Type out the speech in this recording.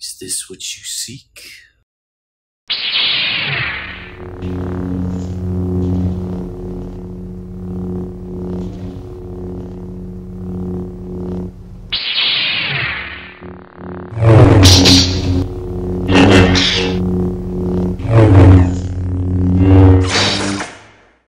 Is this what you seek?